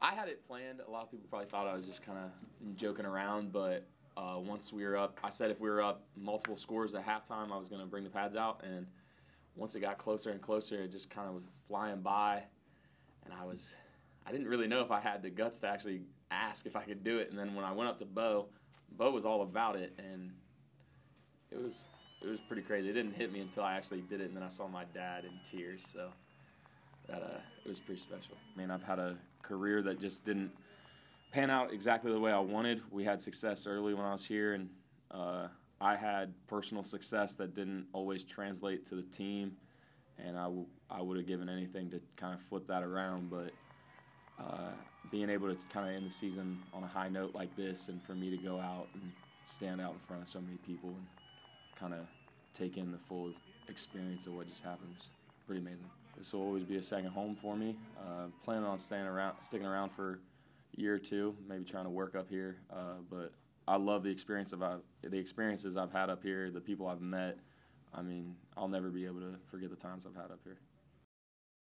I had it planned. A lot of people probably thought I was just kind of joking around, but uh, once we were up, I said if we were up multiple scores at halftime, I was going to bring the pads out. And once it got closer and closer, it just kind of was flying by, and I was, I didn't really know if I had the guts to actually ask if I could do it. And then when I went up to Bo, Bo was all about it, and it was it was pretty crazy. It didn't hit me until I actually did it, and then I saw my dad in tears. So it was pretty special. I mean, I've had a career that just didn't pan out exactly the way I wanted. We had success early when I was here, and uh, I had personal success that didn't always translate to the team, and I, w- I would have given anything to kind of flip that around. But uh, being able to kind of end the season on a high note like this, and for me to go out and stand out in front of so many people and kind of take in the full experience of what just happened was pretty amazing. This will always be a second home for me. Uh, planning on staying around, sticking around for a year or two, maybe trying to work up here. Uh, but I love the experience of uh, the experiences I've had up here, the people I've met. I mean, I'll never be able to forget the times I've had up here.